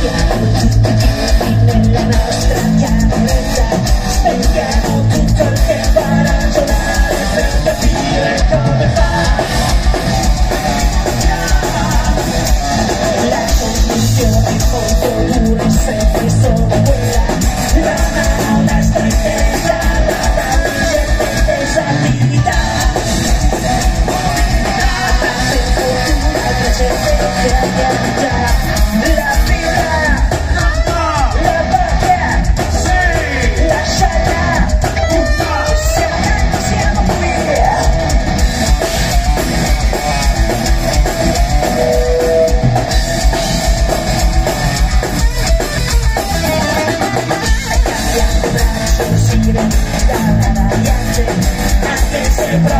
Yeah. siempre